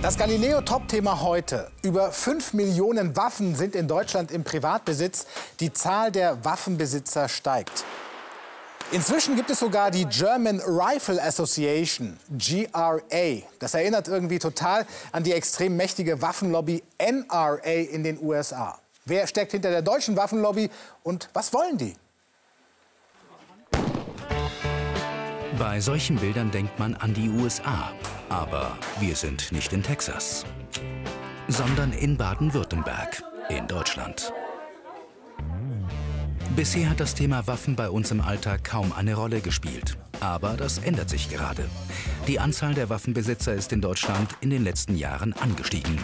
Das Galileo-Top-Thema heute. Über 5 Millionen Waffen sind in Deutschland im Privatbesitz. Die Zahl der Waffenbesitzer steigt. Inzwischen gibt es sogar die German Rifle Association, GRA. Das erinnert irgendwie total an die extrem mächtige Waffenlobby NRA in den USA. Wer steckt hinter der deutschen Waffenlobby und was wollen die? Bei solchen Bildern denkt man an die USA. Aber wir sind nicht in Texas, sondern in Baden-Württemberg, in Deutschland. Bisher hat das Thema Waffen bei uns im Alltag kaum eine Rolle gespielt. Aber das ändert sich gerade. Die Anzahl der Waffenbesitzer ist in Deutschland in den letzten Jahren angestiegen.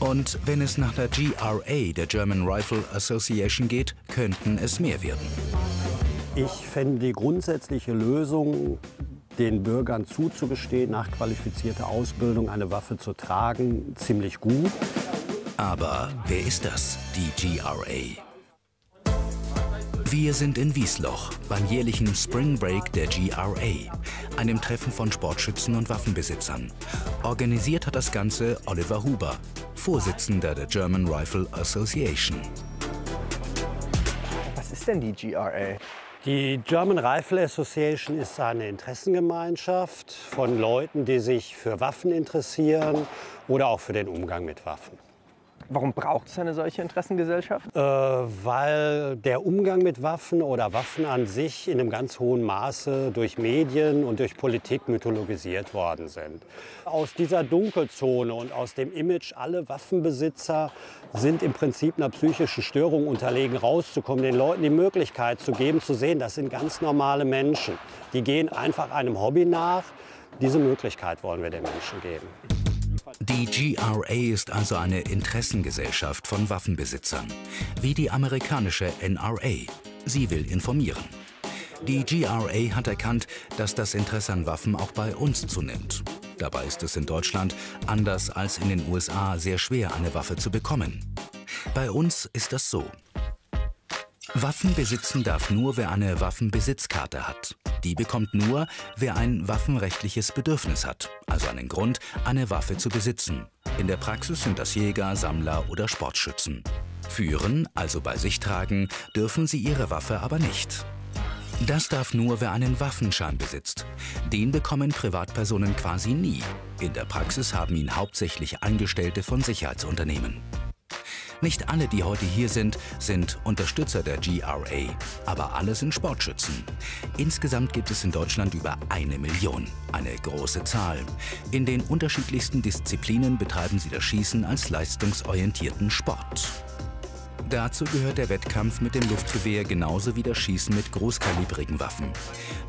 Und wenn es nach der GRA, der German Rifle Association, geht, könnten es mehr werden. Ich fände die grundsätzliche Lösung den Bürgern zuzugestehen, nach qualifizierter Ausbildung eine Waffe zu tragen, ziemlich gut. Aber wer ist das, die GRA? Wir sind in Wiesloch beim jährlichen Spring Break der GRA, einem Treffen von Sportschützen und Waffenbesitzern. Organisiert hat das Ganze Oliver Huber, Vorsitzender der German Rifle Association. Was ist denn die GRA? Die German Rifle Association ist eine Interessengemeinschaft von Leuten, die sich für Waffen interessieren oder auch für den Umgang mit Waffen. Warum braucht es eine solche Interessengesellschaft? Äh, weil der Umgang mit Waffen oder Waffen an sich in einem ganz hohen Maße durch Medien und durch Politik mythologisiert worden sind. Aus dieser Dunkelzone und aus dem Image, alle Waffenbesitzer sind im Prinzip einer psychischen Störung unterlegen, rauszukommen, den Leuten die Möglichkeit zu geben, zu sehen, das sind ganz normale Menschen. Die gehen einfach einem Hobby nach. Diese Möglichkeit wollen wir den Menschen geben. Die GRA ist also eine Interessengesellschaft von Waffenbesitzern, wie die amerikanische NRA. Sie will informieren. Die GRA hat erkannt, dass das Interesse an Waffen auch bei uns zunimmt. Dabei ist es in Deutschland, anders als in den USA, sehr schwer, eine Waffe zu bekommen. Bei uns ist das so. Waffen besitzen darf nur, wer eine Waffenbesitzkarte hat. Die bekommt nur, wer ein waffenrechtliches Bedürfnis hat, also einen Grund, eine Waffe zu besitzen. In der Praxis sind das Jäger, Sammler oder Sportschützen. Führen, also bei sich tragen, dürfen sie ihre Waffe aber nicht. Das darf nur, wer einen Waffenschein besitzt. Den bekommen Privatpersonen quasi nie. In der Praxis haben ihn hauptsächlich Angestellte von Sicherheitsunternehmen. Nicht alle, die heute hier sind, sind Unterstützer der GRA, aber alle sind Sportschützen. Insgesamt gibt es in Deutschland über eine Million, eine große Zahl. In den unterschiedlichsten Disziplinen betreiben sie das Schießen als leistungsorientierten Sport. Dazu gehört der Wettkampf mit dem Luftgewehr genauso wie das Schießen mit großkalibrigen Waffen.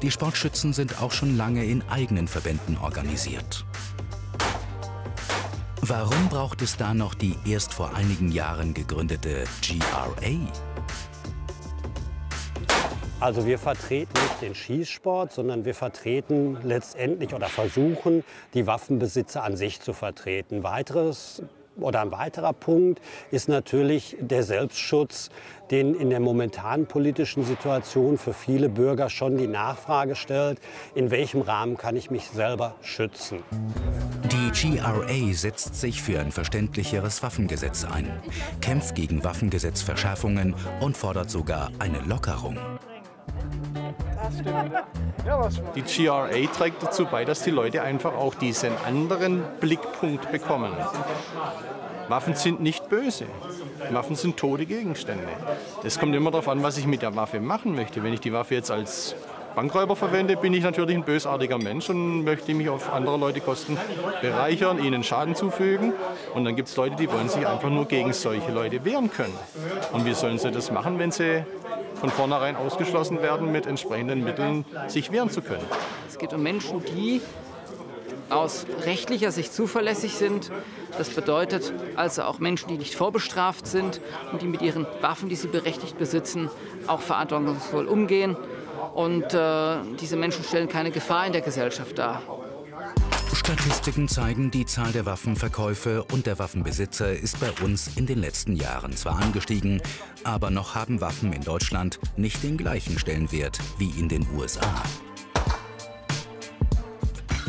Die Sportschützen sind auch schon lange in eigenen Verbänden organisiert. Warum braucht es da noch die erst vor einigen Jahren gegründete GRA? Also wir vertreten nicht den Schießsport, sondern wir vertreten letztendlich oder versuchen, die Waffenbesitzer an sich zu vertreten. Weiteres oder ein weiterer Punkt ist natürlich der Selbstschutz, den in der momentanen politischen Situation für viele Bürger schon die Nachfrage stellt, in welchem Rahmen kann ich mich selber schützen. Die GRA setzt sich für ein verständlicheres Waffengesetz ein, kämpft gegen Waffengesetzverschärfungen und fordert sogar eine Lockerung. Die GRA trägt dazu bei, dass die Leute einfach auch diesen anderen Blickpunkt bekommen. Waffen sind nicht böse. Waffen sind tote Gegenstände. Es kommt immer darauf an, was ich mit der Waffe machen möchte. Wenn ich die Waffe jetzt als Bankräuber verwende, bin ich natürlich ein bösartiger Mensch und möchte mich auf andere Leute Kosten bereichern, ihnen Schaden zufügen. Und dann gibt es Leute, die wollen sich einfach nur gegen solche Leute wehren können. Und wie sollen sie das machen, wenn sie von vornherein ausgeschlossen werden, mit entsprechenden Mitteln sich wehren zu können? Es geht um Menschen, die aus rechtlicher Sicht zuverlässig sind. Das bedeutet also auch Menschen, die nicht vorbestraft sind und die mit ihren Waffen, die sie berechtigt besitzen, auch verantwortungsvoll umgehen. Und äh, diese Menschen stellen keine Gefahr in der Gesellschaft dar. Statistiken zeigen, die Zahl der Waffenverkäufe und der Waffenbesitzer ist bei uns in den letzten Jahren zwar angestiegen, aber noch haben Waffen in Deutschland nicht den gleichen Stellenwert wie in den USA.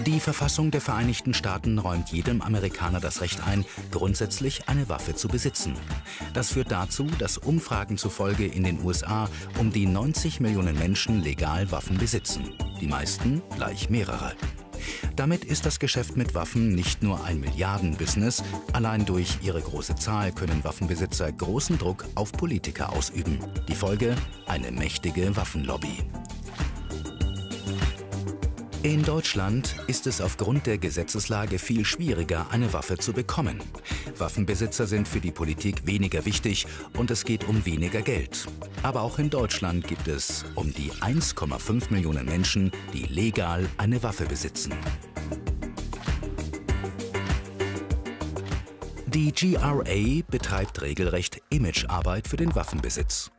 Die Verfassung der Vereinigten Staaten räumt jedem Amerikaner das Recht ein, grundsätzlich eine Waffe zu besitzen. Das führt dazu, dass Umfragen zufolge in den USA um die 90 Millionen Menschen legal Waffen besitzen. Die meisten gleich mehrere. Damit ist das Geschäft mit Waffen nicht nur ein Milliardenbusiness, allein durch ihre große Zahl können Waffenbesitzer großen Druck auf Politiker ausüben. Die Folge? Eine mächtige Waffenlobby. In Deutschland ist es aufgrund der Gesetzeslage viel schwieriger, eine Waffe zu bekommen. Waffenbesitzer sind für die Politik weniger wichtig und es geht um weniger Geld. Aber auch in Deutschland gibt es um die 1,5 Millionen Menschen, die legal eine Waffe besitzen. Die GRA betreibt regelrecht Imagearbeit für den Waffenbesitz.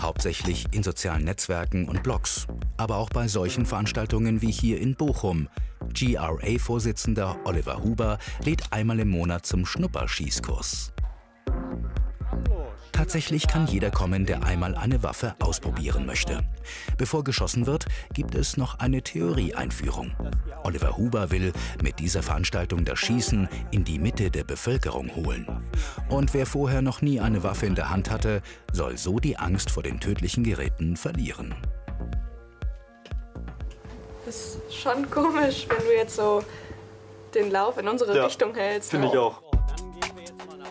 Hauptsächlich in sozialen Netzwerken und Blogs, aber auch bei solchen Veranstaltungen wie hier in Bochum. GRA-Vorsitzender Oliver Huber lädt einmal im Monat zum Schnupperschießkurs. Tatsächlich kann jeder kommen, der einmal eine Waffe ausprobieren möchte. Bevor geschossen wird, gibt es noch eine Theorieeinführung. Oliver Huber will mit dieser Veranstaltung das Schießen in die Mitte der Bevölkerung holen. Und wer vorher noch nie eine Waffe in der Hand hatte, soll so die Angst vor den tödlichen Geräten verlieren. Das ist schon komisch, wenn du jetzt so den Lauf in unsere Ja, Richtung hältst. Finde ich auch.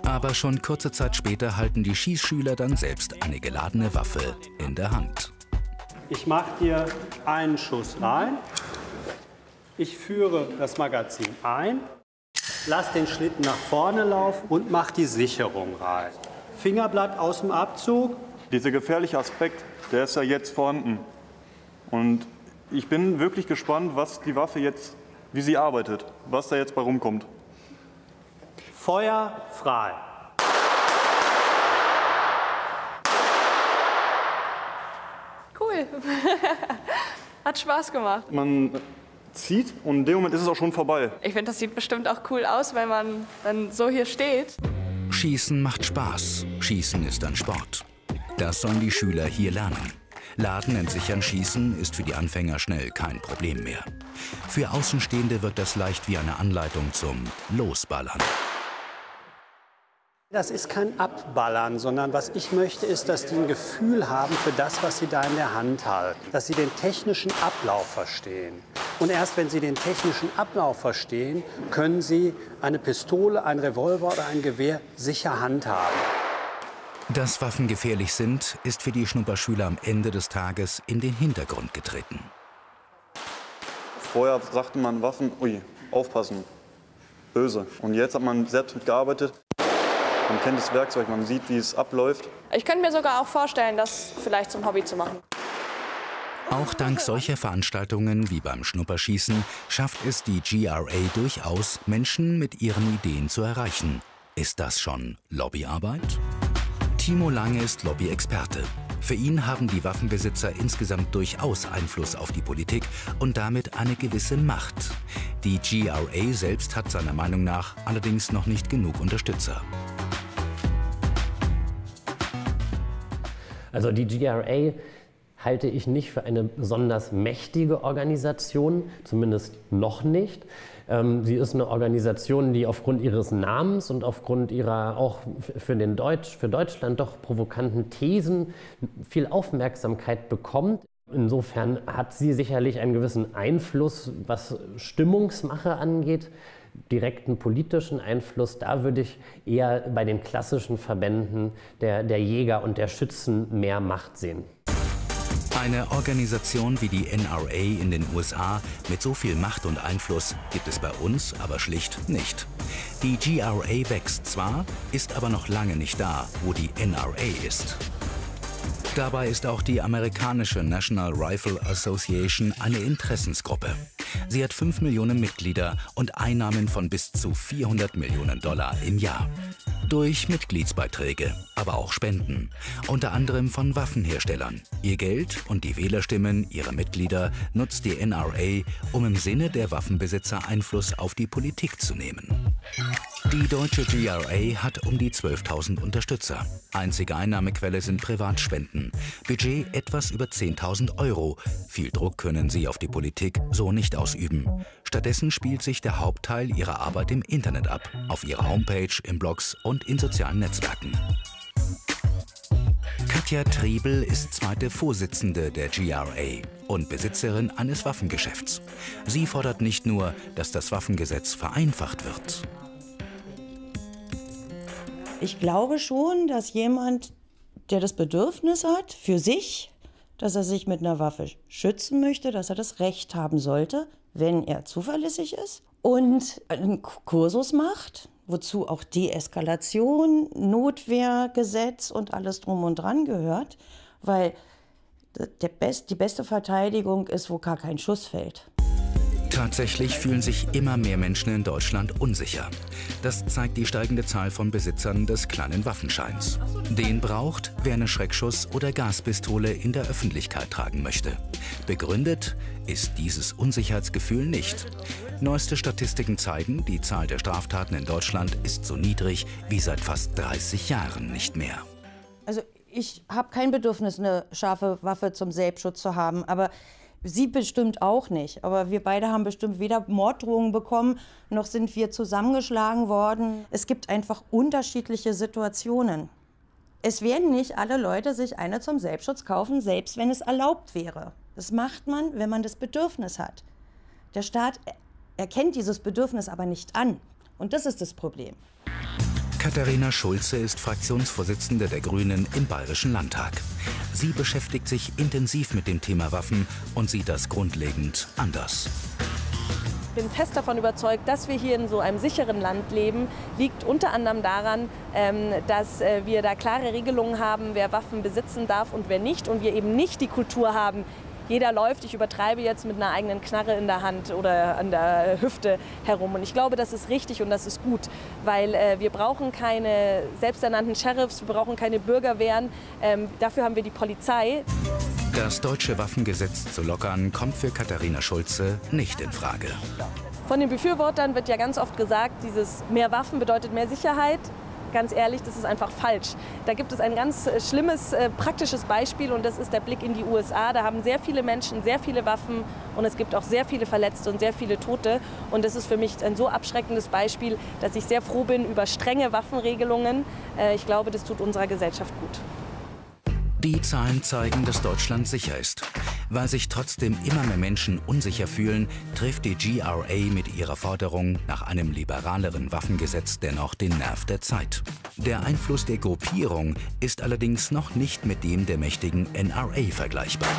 Aber schon kurze Zeit später halten die Schießschüler dann selbst eine geladene Waffe in der Hand. Ich mache dir einen Schuss rein. Ich führe das Magazin ein, lass den Schlitten nach vorne laufen und mach die Sicherung rein. Fingerblatt aus dem Abzug. Dieser gefährliche Aspekt, der ist ja jetzt vorhanden. Und ich bin wirklich gespannt, was die Waffe jetzt, wie sie arbeitet, was da jetzt bei rumkommt. Feuer frei. Cool. Hat Spaß gemacht. Man zieht und in dem Moment ist es auch schon vorbei. Ich finde, das sieht bestimmt auch cool aus, wenn man dann so hier steht. Schießen macht Spaß. Schießen ist ein Sport. Das sollen die Schüler hier lernen. Laden entsichern Schießen ist für die Anfänger schnell kein Problem mehr. Für Außenstehende wirkt das leicht wie eine Anleitung zum Losballern. Das ist kein Abballern, sondern was ich möchte, ist, dass die ein Gefühl haben für das, was sie da in der Hand halten. Dass sie den technischen Ablauf verstehen. Und erst wenn sie den technischen Ablauf verstehen, können sie eine Pistole, ein Revolver oder ein Gewehr sicher handhaben. Dass Waffen gefährlich sind, ist für die Schnupperschüler am Ende des Tages in den Hintergrund getreten. Vorher sagte man Waffen, ui, aufpassen, böse. Und jetzt hat man selbst mitgearbeitet. Man kennt das Werkzeug, man sieht, wie es abläuft. Ich könnte mir sogar auch vorstellen, das vielleicht zum Hobby zu machen. Auch dank solcher Veranstaltungen wie beim Schnupperschießen schafft es die GRA durchaus, Menschen mit ihren Ideen zu erreichen. Ist das schon Lobbyarbeit? Timo Lange ist Lobby-Experte. Für ihn haben die Waffenbesitzer insgesamt durchaus Einfluss auf die Politik und damit eine gewisse Macht. Die GRA selbst hat seiner Meinung nach allerdings noch nicht genug Unterstützer. Also die GRA halte ich nicht für eine besonders mächtige Organisation, zumindest noch nicht. Ähm, sie ist eine Organisation, die aufgrund ihres Namens und aufgrund ihrer auch für, den Deutsch, für Deutschland doch provokanten Thesen viel Aufmerksamkeit bekommt. Insofern hat sie sicherlich einen gewissen Einfluss, was Stimmungsmache angeht. Direkten politischen Einfluss, da würde ich eher bei den klassischen Verbänden der, der Jäger und der Schützen mehr Macht sehen. Eine Organisation wie die NRA in den USA mit so viel Macht und Einfluss gibt es bei uns aber schlicht nicht. Die GRA wächst zwar, ist aber noch lange nicht da, wo die NRA ist. Dabei ist auch die amerikanische National Rifle Association eine Interessensgruppe. Sie hat 5 Millionen Mitglieder und Einnahmen von bis zu 400 Millionen Dollar im Jahr. Durch Mitgliedsbeiträge, aber auch Spenden, unter anderem von Waffenherstellern. Ihr Geld und die Wählerstimmen ihrer Mitglieder nutzt die NRA, um im Sinne der Waffenbesitzer Einfluss auf die Politik zu nehmen. Die deutsche GRA hat um die 12.000 Unterstützer. Einzige Einnahmequelle sind Privatspenden. Budget etwas über 10.000 Euro. Viel Druck können sie auf die Politik so nicht ausüben. Stattdessen spielt sich der Hauptteil ihrer Arbeit im Internet ab, auf ihrer Homepage, in Blogs und in sozialen Netzwerken. Katja Triebel ist zweite Vorsitzende der GRA und Besitzerin eines Waffengeschäfts. Sie fordert nicht nur, dass das Waffengesetz vereinfacht wird. Ich glaube schon, dass jemand, der das Bedürfnis hat, für sich, dass er sich mit einer Waffe schützen möchte, dass er das Recht haben sollte, wenn er zuverlässig ist und einen Kursus macht, wozu auch Deeskalation, Notwehrgesetz und alles drum und dran gehört, weil Best, die beste Verteidigung ist, wo gar kein Schuss fällt. Tatsächlich fühlen sich immer mehr Menschen in Deutschland unsicher. Das zeigt die steigende Zahl von Besitzern des kleinen Waffenscheins. Den braucht, wer eine Schreckschuss- oder Gaspistole in der Öffentlichkeit tragen möchte. Begründet ist dieses Unsicherheitsgefühl nicht. Neueste Statistiken zeigen, die Zahl der Straftaten in Deutschland ist so niedrig wie seit fast 30 Jahren nicht mehr. Also ich habe kein Bedürfnis, eine scharfe Waffe zum Selbstschutz zu haben, aber Sie bestimmt auch nicht. Aber wir beide haben bestimmt weder Morddrohungen bekommen, noch sind wir zusammengeschlagen worden. Es gibt einfach unterschiedliche Situationen. Es werden nicht alle Leute sich eine zum Selbstschutz kaufen, selbst wenn es erlaubt wäre. Das macht man, wenn man das Bedürfnis hat. Der Staat erkennt dieses Bedürfnis aber nicht an. Und das ist das Problem. Katharina Schulze ist Fraktionsvorsitzende der Grünen im Bayerischen Landtag. Sie beschäftigt sich intensiv mit dem Thema Waffen und sieht das grundlegend anders. Ich bin fest davon überzeugt, dass wir hier in so einem sicheren Land leben, liegt unter anderem daran, ähm, dass äh, wir da klare Regelungen haben, wer Waffen besitzen darf und wer nicht. Und wir eben nicht die Kultur haben, jeder läuft, ich übertreibe jetzt mit einer eigenen Knarre in der Hand oder an der Hüfte herum. Und ich glaube, das ist richtig und das ist gut, weil äh, wir brauchen keine selbsternannten Sheriffs, wir brauchen keine Bürgerwehren. Ähm, dafür haben wir die Polizei. Das deutsche Waffengesetz zu lockern, kommt für Katharina Schulze nicht in Frage. Von den Befürwortern wird ja ganz oft gesagt, dieses mehr Waffen bedeutet mehr Sicherheit ganz ehrlich, das ist einfach falsch. Da gibt es ein ganz äh, schlimmes äh, praktisches Beispiel und das ist der Blick in die USA. Da haben sehr viele Menschen sehr viele Waffen und es gibt auch sehr viele Verletzte und sehr viele Tote. Und das ist für mich ein so abschreckendes Beispiel, dass ich sehr froh bin über strenge Waffenregelungen. Äh, ich glaube, das tut unserer Gesellschaft gut. Die Zahlen zeigen, dass Deutschland sicher ist. Weil sich trotzdem immer mehr Menschen unsicher fühlen, trifft die GRA mit ihrer Forderung nach einem liberaleren Waffengesetz dennoch den Nerv der Zeit. Der Einfluss der Gruppierung ist allerdings noch nicht mit dem der mächtigen NRA vergleichbar.